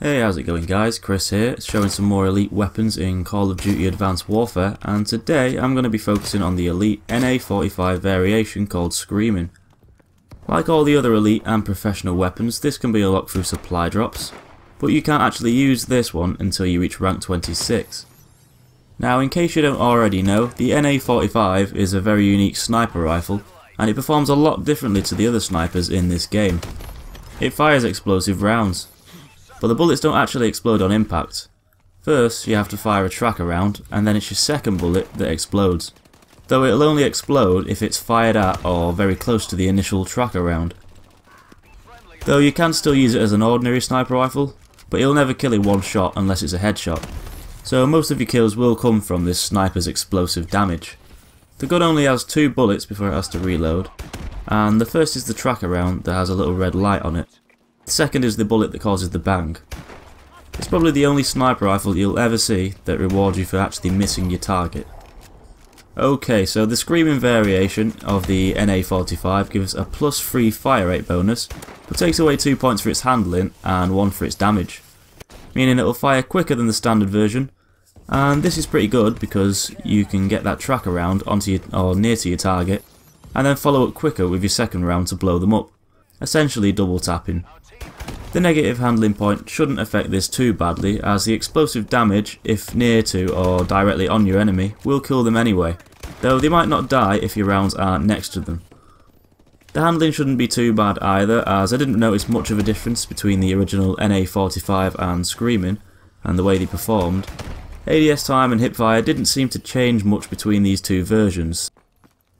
Hey, how's it going guys? Kris here, showing some more elite weapons in Call of Duty Advanced Warfare, and today I'm going to be focusing on the elite NA45 variation called Screamin. Like all the other elite and professional weapons, this can be unlocked through supply drops, but you can't actually use this one until you reach rank 26. Now in case you don't already know, the NA45 is a very unique sniper rifle, and it performs a lot differently to the other snipers in this game. It fires explosive rounds, but the bullets don't actually explode on impact. First, you have to fire a tracker round, and then it's your second bullet that explodes. Though it'll only explode if it's fired at or very close to the initial tracker round. Though you can still use it as an ordinary sniper rifle, but it'll never kill in one shot unless it's a headshot. So most of your kills will come from this sniper's explosive damage. The gun only has two bullets before it has to reload, and the first is the tracker round that has a little red light on it. The second is the bullet that causes the bang. It's probably the only sniper rifle you'll ever see that rewards you for actually missing your target. Okay, so the Screamin variation of the NA45 gives a plus 3 fire rate bonus, but takes away 2 points for its handling and 1 for its damage, meaning it'll fire quicker than the standard version, and this is pretty good because you can get that tracker round onto your, or near to your target, and then follow up quicker with your second round to blow them up, essentially double tapping. The negative handling point shouldn't affect this too badly as the explosive damage, if near to or directly on your enemy, will kill them anyway, though they might not die if your rounds are next to them. The handling shouldn't be too bad either as I didn't notice much of a difference between the original NA45 and Screamin and the way they performed. ADS time and hipfire didn't seem to change much between these two versions.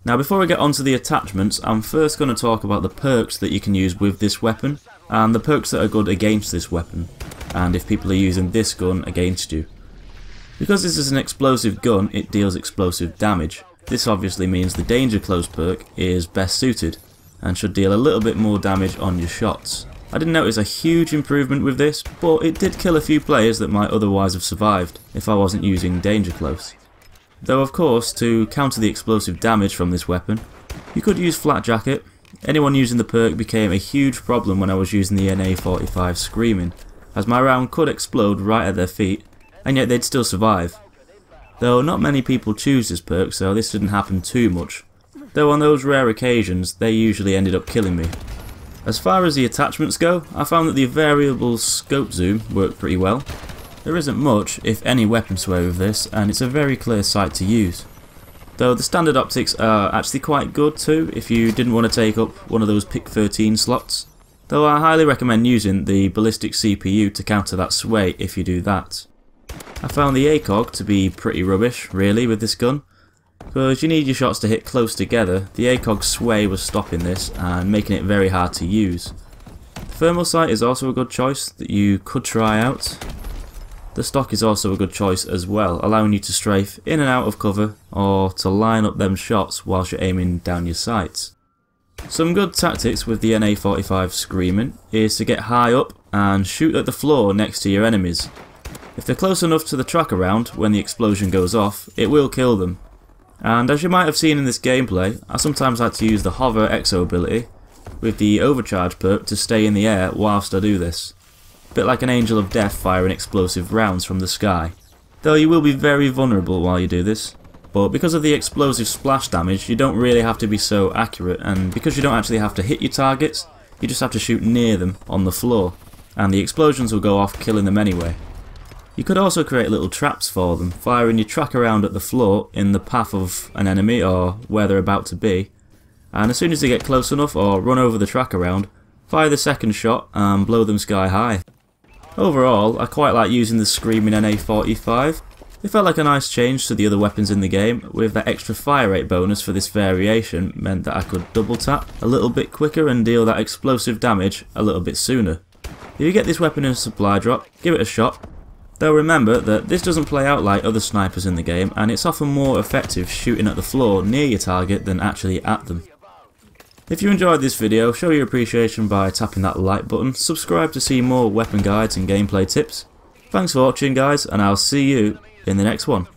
Now before I get onto the attachments, I'm first going to talk about the perks that you can use with this weapon and the perks that are good against this weapon, and if people are using this gun against you. Because this is an explosive gun, it deals explosive damage. This obviously means the danger close perk is best suited, and should deal a little bit more damage on your shots. I didn't notice a huge improvement with this, but it did kill a few players that might otherwise have survived if I wasn't using danger close. Though of course, to counter the explosive damage from this weapon, you could use flat jacket, Anyone using the perk became a huge problem when I was using the NA-45 Screamin, as my round could explode right at their feet, and yet they'd still survive. Though not many people choose this perk, so this didn't happen too much. Though on those rare occasions, they usually ended up killing me. As far as the attachments go, I found that the variable scope zoom worked pretty well. There isn't much, if any weapon sway with this, and it's a very clear sight to use. Though the standard optics are actually quite good too if you didn't want to take up one of those Pick 13 slots. Though I highly recommend using the ballistic CPU to counter that sway if you do that. I found the ACOG to be pretty rubbish really with this gun. Because you need your shots to hit close together, the ACOG sway was stopping this and making it very hard to use. The thermal sight is also a good choice that you could try out. The stock is also a good choice as well, allowing you to strafe in and out of cover or to line up them shots whilst you're aiming down your sights. Some good tactics with the NA45 Screamin is to get high up and shoot at the floor next to your enemies. If they're close enough to the tracker round when the explosion goes off, it will kill them. And as you might have seen in this gameplay, I sometimes like to use the Hover Exo ability with the Overcharge perk to stay in the air whilst I do this bit like an angel of death firing explosive rounds from the sky. Though you will be very vulnerable while you do this. But because of the explosive splash damage, you don't really have to be so accurate, and because you don't actually have to hit your targets, you just have to shoot near them on the floor, and the explosions will go off killing them anyway. You could also create little traps for them, firing your tracker round at the floor in the path of an enemy or where they're about to be, and as soon as they get close enough or run over the tracker round, fire the second shot and blow them sky high. Overall, I quite like using the Screamin NA45. It felt like a nice change to the other weapons in the game, with that extra fire rate bonus for this variation meant that I could double tap a little bit quicker and deal that explosive damage a little bit sooner. If you get this weapon in a supply drop, give it a shot. Though remember that this doesn't play out like other snipers in the game and it's often more effective shooting at the floor near your target than actually at them. If you enjoyed this video, show your appreciation by tapping that like button, subscribe to see more weapon guides and gameplay tips. Thanks for watching guys, and I'll see you in the next one.